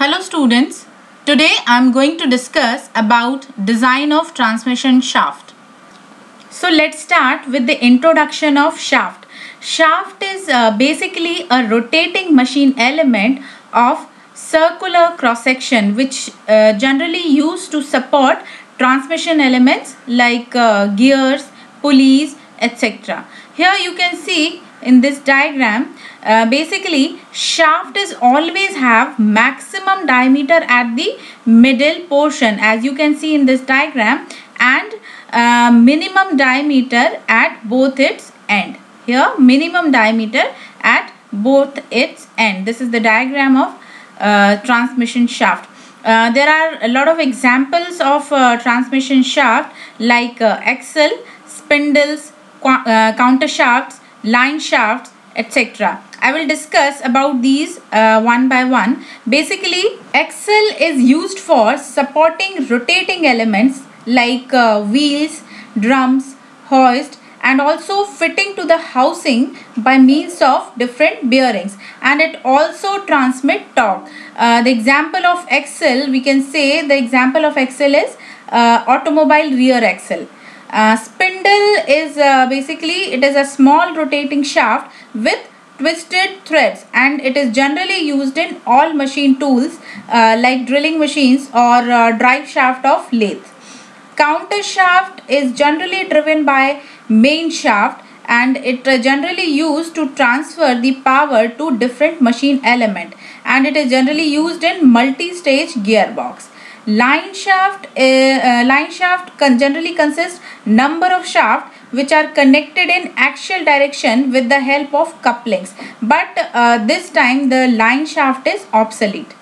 Hello students, today I am going to discuss about design of transmission shaft. So let's start with the introduction of shaft. Shaft is uh, basically a rotating machine element of circular cross section which uh, generally used to support transmission elements like uh, gears, pulleys, etc. Here you can see in this diagram uh, basically shaft is always have maximum diameter at the middle portion as you can see in this diagram and uh, minimum diameter at both its end. Here minimum diameter at both its end. This is the diagram of uh, transmission shaft. Uh, there are a lot of examples of uh, transmission shaft like axle spindles counter shafts line shafts etc I will discuss about these uh, one by one. Basically, axle is used for supporting rotating elements like uh, wheels, drums, hoist and also fitting to the housing by means of different bearings and it also transmit torque. Uh, the example of axle we can say the example of axle is uh, automobile rear axle. Uh, spindle is uh, basically it is a small rotating shaft with twisted threads and it is generally used in all machine tools uh, like drilling machines or uh, drive shaft of lathe. Counter shaft is generally driven by main shaft and it uh, generally used to transfer the power to different machine element and it is generally used in multi-stage gearbox. Line shaft, uh, uh, line shaft generally consists number of shaft which are connected in axial direction with the help of couplings. But uh, this time the line shaft is obsolete.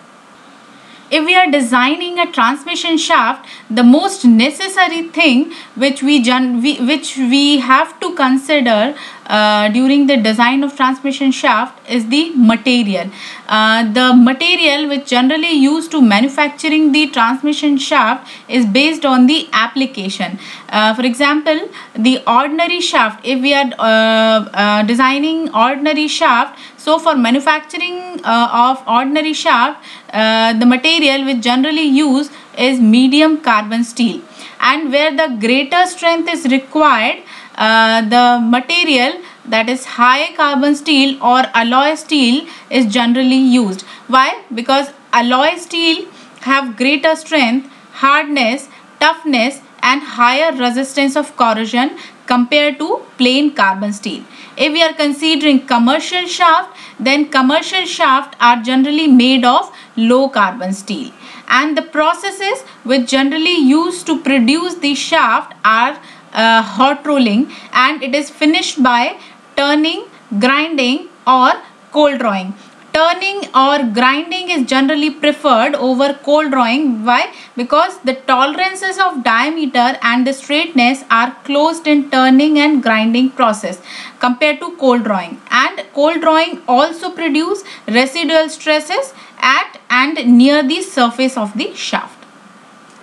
If we are designing a transmission shaft the most necessary thing which we, we which we have to consider uh, during the design of transmission shaft is the material. Uh, the material which generally used to manufacturing the transmission shaft is based on the application. Uh, for example the ordinary shaft if we are uh, uh, designing ordinary shaft so for manufacturing of ordinary shaft, the material which generally used is medium carbon steel. And where the greater strength is required, uh, the material that is high carbon steel or alloy steel is generally used. Why? Because alloy steel have greater strength, hardness, toughness and higher resistance of corrosion compared to plain carbon steel. If we are considering commercial shaft, then commercial shaft are generally made of low carbon steel. And the processes which generally used to produce the shaft are uh, hot rolling and it is finished by turning, grinding or cold drawing. Turning or grinding is generally preferred over cold drawing. Why? Because the tolerances of diameter and the straightness are closed in turning and grinding process compared to cold drawing. And cold drawing also produce residual stresses at and near the surface of the shaft.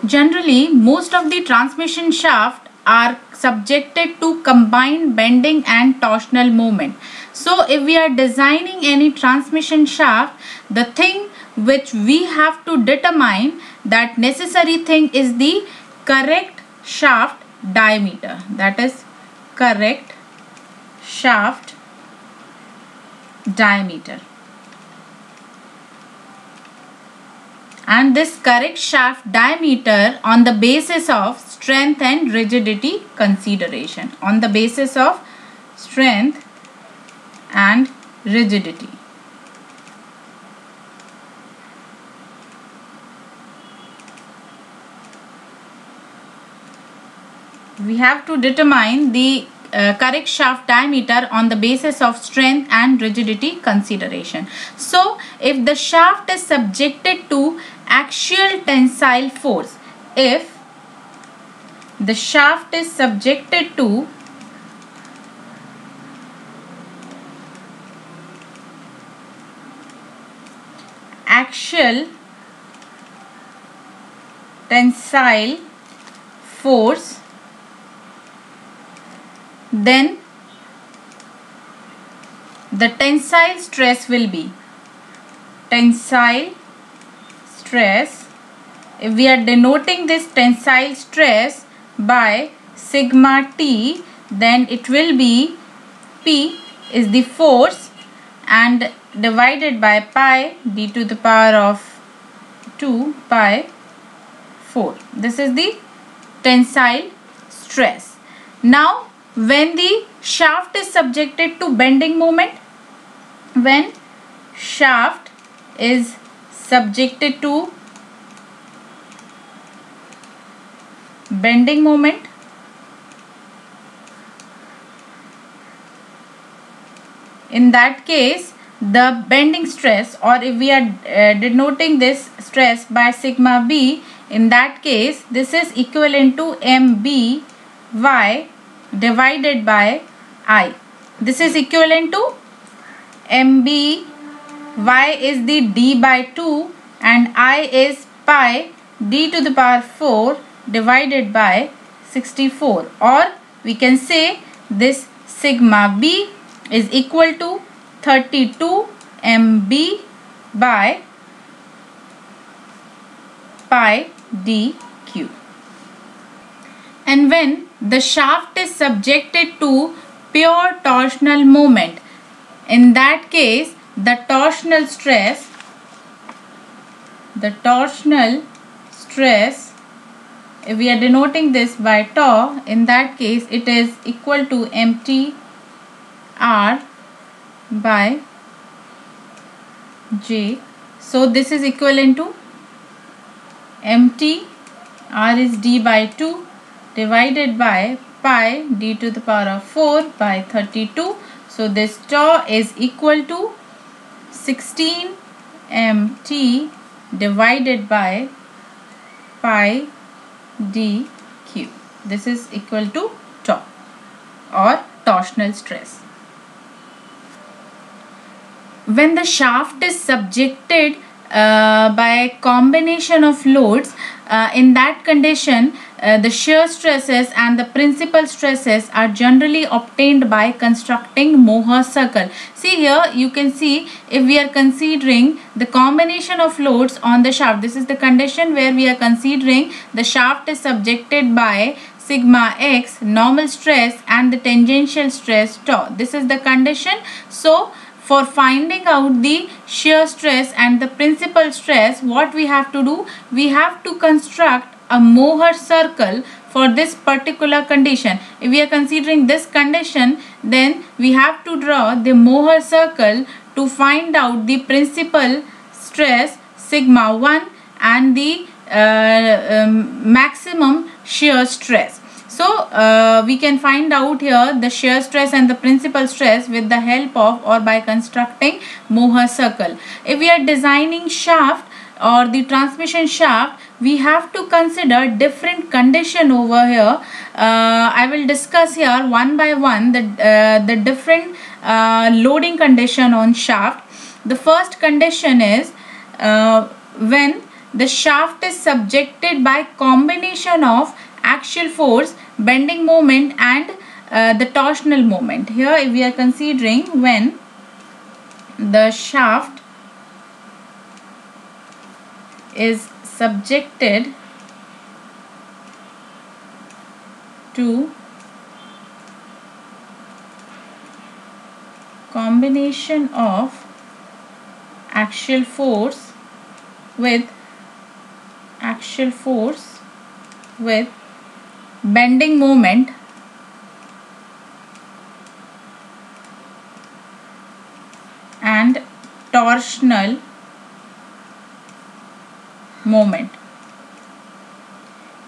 Generally most of the transmission shaft are subjected to combined bending and torsional moment so if we are designing any transmission shaft, the thing which we have to determine that necessary thing is the correct shaft diameter. That is correct shaft diameter. And this correct shaft diameter on the basis of strength and rigidity consideration on the basis of strength and rigidity. We have to determine the uh, correct shaft diameter on the basis of strength and rigidity consideration. So, if the shaft is subjected to axial tensile force, if the shaft is subjected to axial tensile force then the tensile stress will be tensile stress. If we are denoting this tensile stress by sigma t then it will be p is the force and divided by pi d to the power of 2 pi 4 this is the tensile stress. Now when the shaft is subjected to bending moment when shaft is subjected to bending moment in that case the bending stress or if we are uh, denoting this stress by sigma b in that case this is equivalent to mb y divided by i this is equivalent to mb y is the d by 2 and i is pi d to the power 4 divided by 64 or we can say this sigma b is equal to 32 mb by pi d cube and when the shaft is subjected to pure torsional moment in that case the torsional stress the torsional stress we are denoting this by tau in that case it is equal to mt r by j. So this is equivalent to mt r is d by 2 divided by pi d to the power of 4 by 32 so this tau is equal to 16 mt divided by pi d cube. This is equal to tau or torsional stress. When the shaft is subjected uh, by a combination of loads, uh, in that condition, uh, the shear stresses and the principal stresses are generally obtained by constructing Mohr circle. See here you can see if we are considering the combination of loads on the shaft. This is the condition where we are considering the shaft is subjected by sigma x normal stress and the tangential stress tau. This is the condition. So for finding out the shear stress and the principal stress what we have to do we have to construct a Mohr circle for this particular condition. If we are considering this condition, then we have to draw the Mohr circle to find out the principal stress sigma 1 and the uh, um, maximum shear stress. So uh, we can find out here the shear stress and the principal stress with the help of or by constructing Mohr circle. If we are designing shaft or the transmission shaft, we have to consider different condition over here. Uh, I will discuss here one by one the, uh, the different uh, loading condition on shaft. The first condition is uh, when the shaft is subjected by combination of axial force bending moment and uh, the torsional moment. Here we are considering when the shaft is subjected to combination of axial force with axial force with bending moment and torsional moment.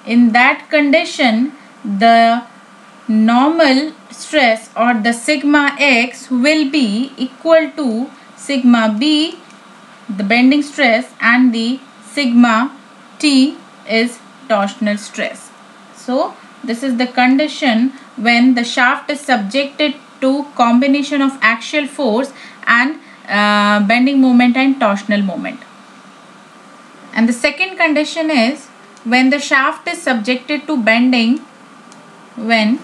In that condition, the normal stress or the sigma x will be equal to sigma b, the bending stress and the sigma t is torsional stress. So, this is the condition when the shaft is subjected to combination of axial force and uh, bending moment and torsional moment. And the second condition is when the shaft is subjected to bending, when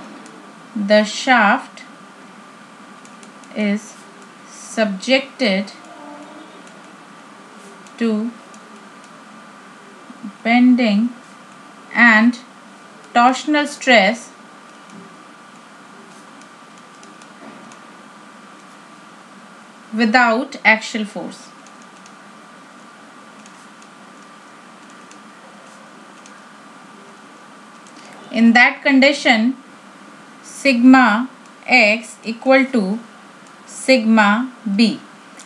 the shaft is subjected to bending and torsional stress without axial force. In that condition, sigma x equal to sigma b.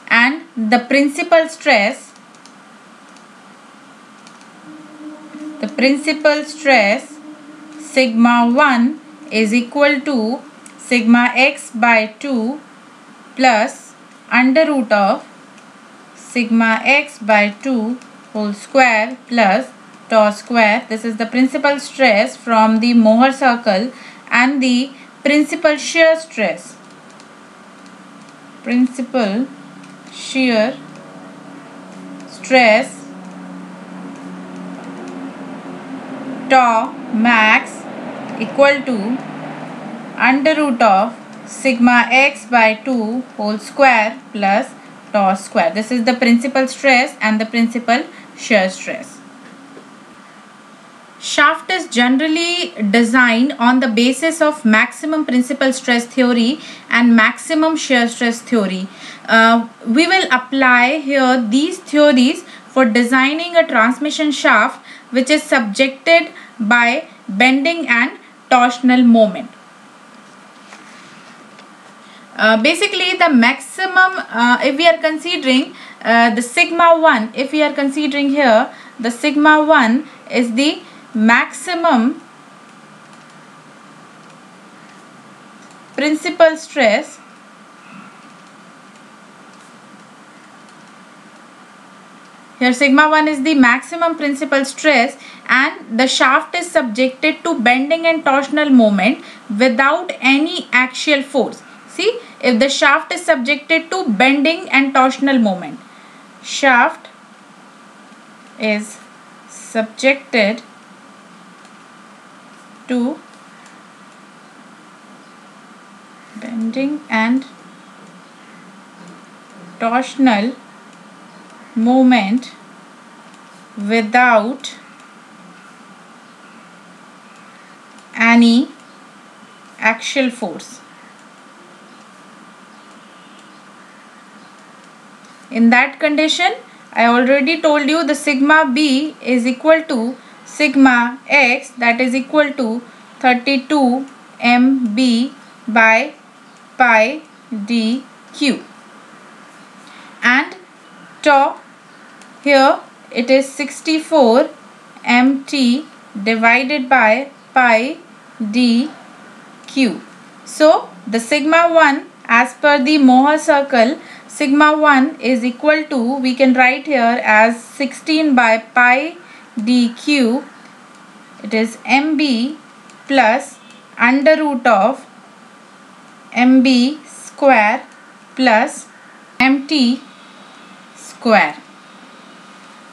And the principal stress the principal stress sigma 1 is equal to sigma x by 2 plus under root of sigma x by 2 whole square plus tau square. This is the principal stress from the Mohr circle and the principal shear stress. Principal shear stress tau max equal to under root of sigma x by 2 whole square plus tau square. This is the principal stress and the principal shear stress. Shaft is generally designed on the basis of maximum principal stress theory and maximum shear stress theory. Uh, we will apply here these theories for designing a transmission shaft which is subjected by bending and torsional moment. Uh, basically the maximum uh, if we are considering uh, the sigma 1 if we are considering here the sigma 1 is the maximum principal stress here sigma 1 is the maximum principal stress and the shaft is subjected to bending and torsional moment without any axial force. See if the shaft is subjected to bending and torsional moment shaft is subjected to bending and torsional movement without any axial force. In that condition, I already told you the sigma b is equal to sigma x that is equal to 32 mb by pi d cube and tau here it is 64 mt divided by pi d cube so the sigma 1 as per the Mohr circle sigma 1 is equal to we can write here as 16 by pi d cube it is mb plus under root of mb square plus mt square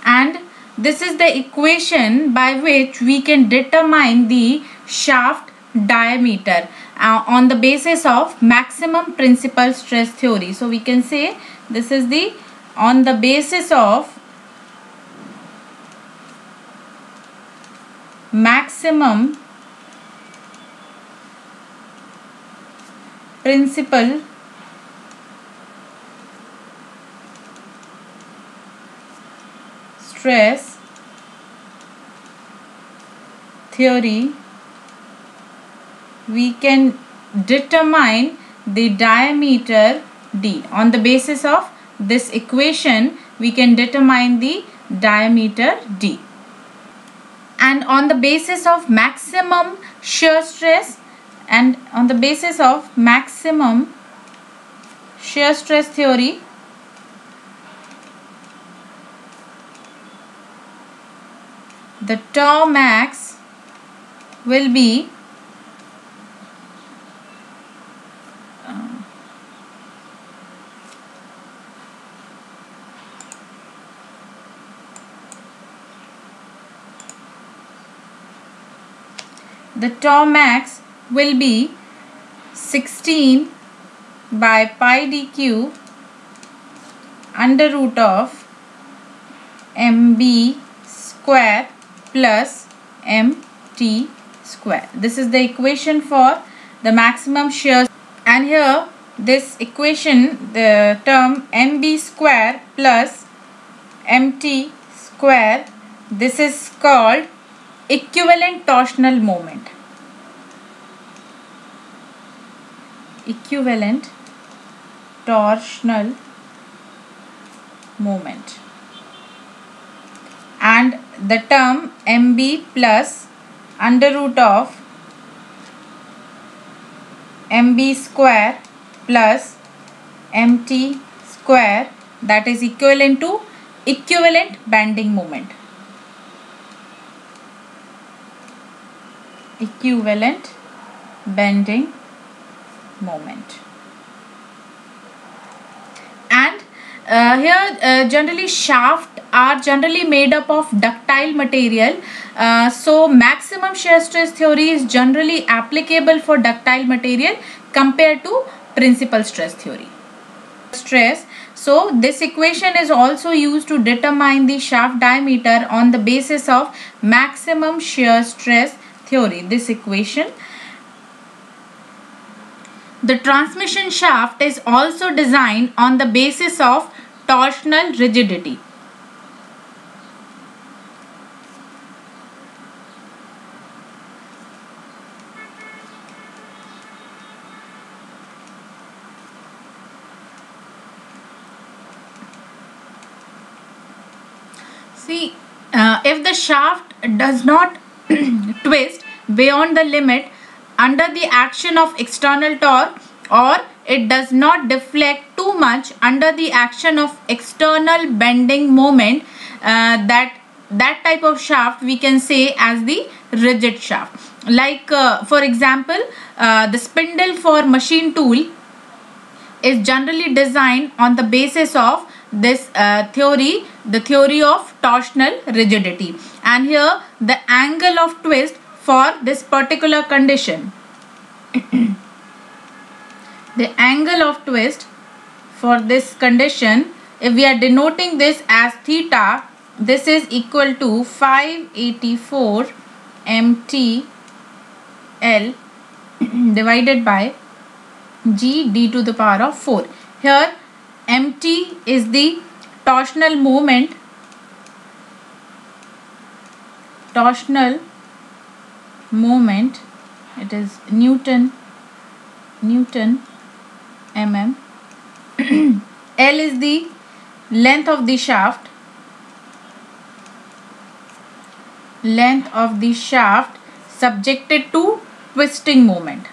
and this is the equation by which we can determine the shaft diameter uh, on the basis of maximum principal stress theory. So we can say this is the on the basis of maximum principal stress theory we can determine the diameter d. On the basis of this equation we can determine the diameter d and on the basis of maximum shear stress and on the basis of maximum shear stress theory the tau max will be the tau max will be 16 by pi d cube under root of mb square plus mt square. This is the equation for the maximum shear and here this equation the term mb square plus mt square this is called equivalent torsional moment equivalent torsional moment. And the term mb plus under root of mb square plus mt square that is equivalent to equivalent bending moment. Equivalent bending moment. And uh, here uh, generally shaft are generally made up of ductile material. Uh, so maximum shear stress theory is generally applicable for ductile material compared to principal stress theory. Stress. So this equation is also used to determine the shaft diameter on the basis of maximum shear stress theory. This equation the transmission shaft is also designed on the basis of torsional rigidity. See, uh, if the shaft does not twist beyond the limit under the action of external torque or it does not deflect too much under the action of external bending moment uh, that that type of shaft we can say as the rigid shaft. Like uh, for example uh, the spindle for machine tool is generally designed on the basis of this uh, theory the theory of torsional rigidity. And here the angle of twist for this particular condition. the angle of twist for this condition, if we are denoting this as theta, this is equal to 584 mt L divided by g d to the power of 4. Here mt is the torsional moment torsional moment it is Newton Newton mm. L is the length of the shaft. Length of the shaft subjected to twisting moment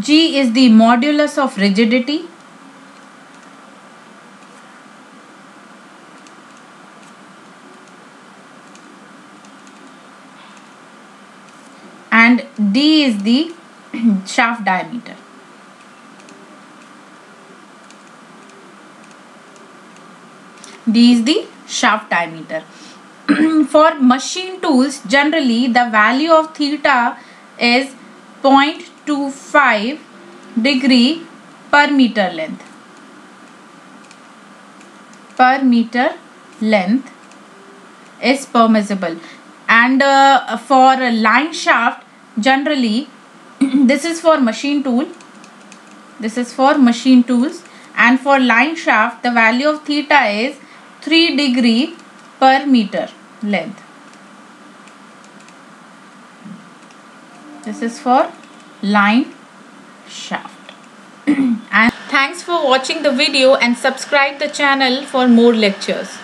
G is the modulus of rigidity. And D is the shaft diameter. D is the shaft diameter. For machine tools, generally the value of theta is 0.25 degree per meter length. Per meter length is permissible. And uh, for a line shaft generally this is for machine tool. This is for machine tools. And for line shaft the value of theta is 3 degree per meter length. This is for line shaft. And thanks for watching the video and subscribe the channel for more lectures